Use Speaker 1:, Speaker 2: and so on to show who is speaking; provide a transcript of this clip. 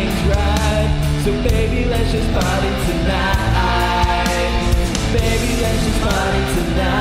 Speaker 1: things right. So baby, let's just party tonight. Baby, let's just party tonight.